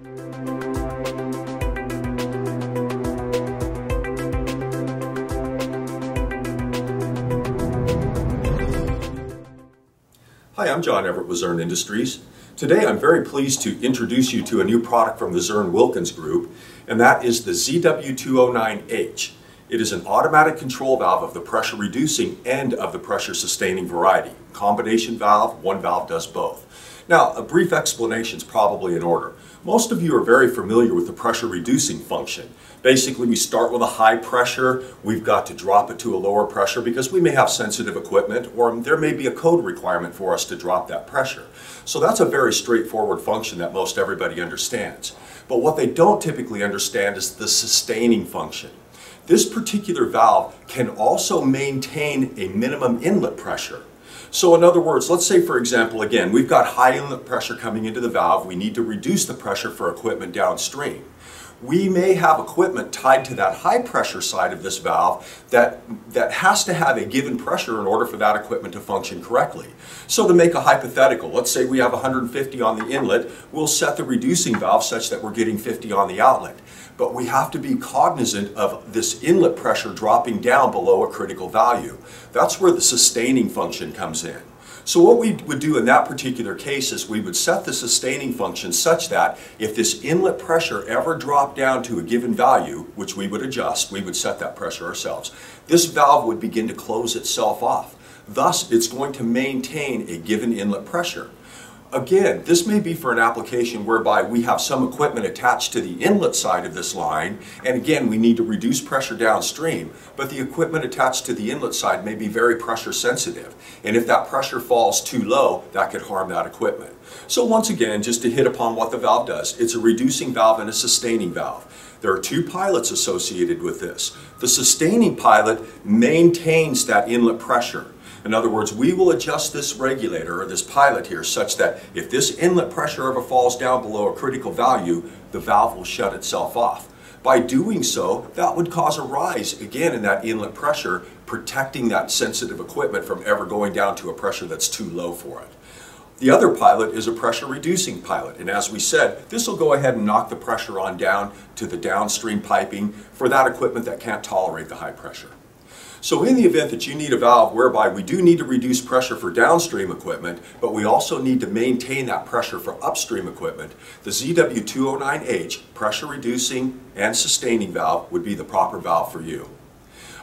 Hi, I'm John Everett with Zurn Industries. Today I'm very pleased to introduce you to a new product from the Zurn Wilkins Group, and that is the ZW209H. It is an automatic control valve of the pressure reducing and of the pressure sustaining variety. Combination valve, one valve does both. Now, a brief explanation is probably in order. Most of you are very familiar with the pressure reducing function. Basically, we start with a high pressure, we've got to drop it to a lower pressure because we may have sensitive equipment or there may be a code requirement for us to drop that pressure. So that's a very straightforward function that most everybody understands. But what they don't typically understand is the sustaining function. This particular valve can also maintain a minimum inlet pressure. So in other words, let's say for example, again, we've got high inlet pressure coming into the valve. We need to reduce the pressure for equipment downstream. We may have equipment tied to that high pressure side of this valve that, that has to have a given pressure in order for that equipment to function correctly. So to make a hypothetical, let's say we have 150 on the inlet, we'll set the reducing valve such that we're getting 50 on the outlet. But we have to be cognizant of this inlet pressure dropping down below a critical value. That's where the sustaining function comes in. So what we would do in that particular case is we would set the sustaining function such that if this inlet pressure ever dropped down to a given value, which we would adjust, we would set that pressure ourselves, this valve would begin to close itself off. Thus, it's going to maintain a given inlet pressure. Again, this may be for an application whereby we have some equipment attached to the inlet side of this line, and again, we need to reduce pressure downstream, but the equipment attached to the inlet side may be very pressure sensitive, and if that pressure falls too low, that could harm that equipment. So once again, just to hit upon what the valve does, it's a reducing valve and a sustaining valve. There are two pilots associated with this. The sustaining pilot maintains that inlet pressure. In other words, we will adjust this regulator or this pilot here such that if this inlet pressure ever falls down below a critical value, the valve will shut itself off. By doing so, that would cause a rise again in that inlet pressure, protecting that sensitive equipment from ever going down to a pressure that's too low for it. The other pilot is a pressure reducing pilot, and as we said, this will go ahead and knock the pressure on down to the downstream piping for that equipment that can't tolerate the high pressure. So in the event that you need a valve whereby we do need to reduce pressure for downstream equipment, but we also need to maintain that pressure for upstream equipment, the ZW209H pressure reducing and sustaining valve would be the proper valve for you.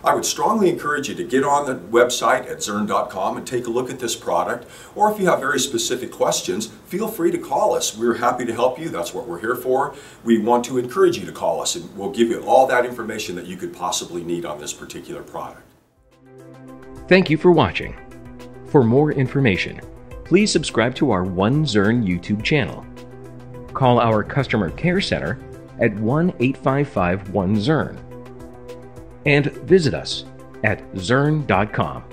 I would strongly encourage you to get on the website at zurn.com and take a look at this product. Or if you have very specific questions, feel free to call us. We're happy to help you. That's what we're here for. We want to encourage you to call us and we'll give you all that information that you could possibly need on this particular product. Thank you for watching. For more information, please subscribe to our One Zurn YouTube channel. Call our customer care center at 1 855 1 Zurn and visit us at zurn.com.